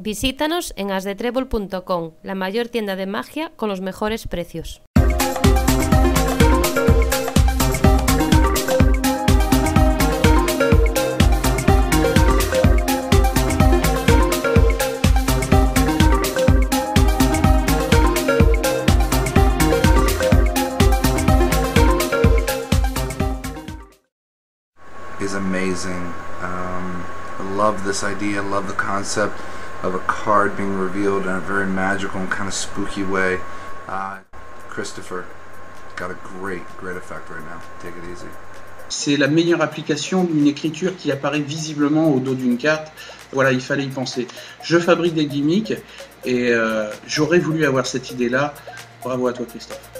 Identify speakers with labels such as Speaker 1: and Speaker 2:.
Speaker 1: Visítanos en asdetrebol.com, la mayor tienda de magia con los mejores precios.
Speaker 2: amazing. Um, love this idea, love the concept of a card being revealed in a very magical and kind of spooky way. Uh, Christopher got a great, great effect right now. Take it easy.
Speaker 3: C'est la meilleure application d'une écriture qui apparaît visiblement au dos d'une carte. Voilà, il fallait y penser. Je fabrique des gimmicks et euh, j'aurais voulu avoir cette idée-là. Bravo à toi Christophe.